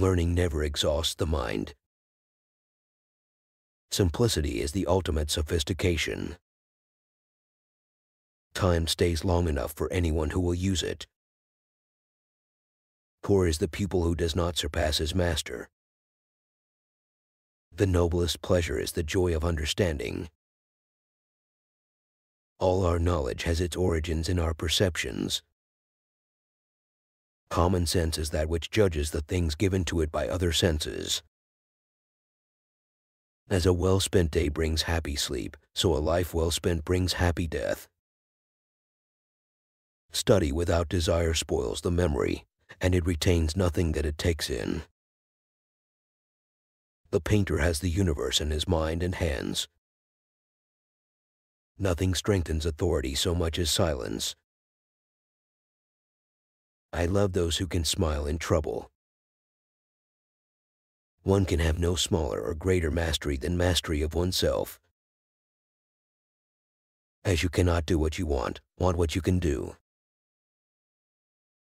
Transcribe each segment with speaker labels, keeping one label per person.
Speaker 1: Learning never exhausts the mind. Simplicity is the ultimate sophistication. Time stays long enough for anyone who will use it. Poor is the pupil who does not surpass his master. The noblest pleasure is the joy of understanding. All our knowledge has its origins in our perceptions. Common sense is that which judges the things given to it by other senses. As a well-spent day brings happy sleep, so a life well spent brings happy death. Study without desire spoils the memory, and it retains nothing that it takes in. The painter has the universe in his mind and hands. Nothing strengthens authority so much as silence. I love those who can smile in trouble. One can have no smaller or greater mastery than mastery of oneself. As you cannot do what you want, want what you can do.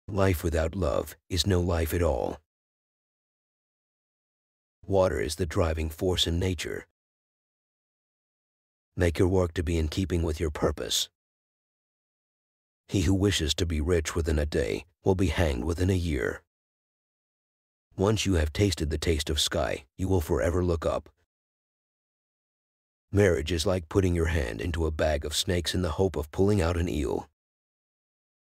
Speaker 1: Life without love is no life at all. Water is the driving force in nature. Make your work to be in keeping with your purpose. He who wishes to be rich within a day will be hanged within a year. Once you have tasted the taste of sky, you will forever look up. Marriage is like putting your hand into a bag of snakes in the hope of pulling out an eel.